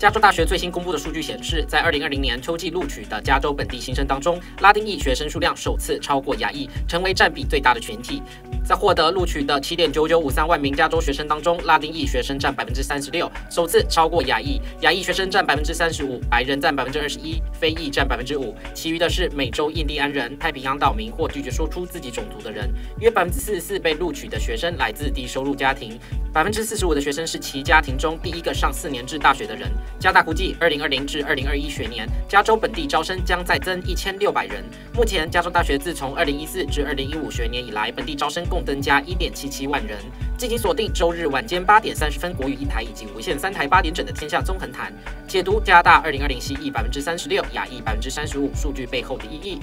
加州大学最新公布的数据显示，在二零二零年秋季录取的加州本地新生当中，拉丁裔学生数量首次超过亚裔，成为占比最大的群体。在获得录取的七点九九五三万名加州学生当中，拉丁裔学生占百分之三十六，首次超过亚裔；亚裔学生占百分之三十五，白人占百分之二十一，非裔占百分之五，其余的是美洲印第安人、太平洋岛民或拒绝说出自己种族的人。约百分之四十四被录取的学生来自低收入家庭，百分之四十五的学生是其家庭中第一个上四年制大学的人。加大估计，二零二零至二零二一学年，加州本地招生将再增一千六百人。目前，加州大学自从二零一四至二零一五学年以来，本地招生共增加一点七七万人。敬请锁定周日晚间八点三十分，国语一台以及无线三台八点整的《天下综合谈》，解读加大二零二零西裔百分之三十六，亚裔百分之三十五数据背后的意义。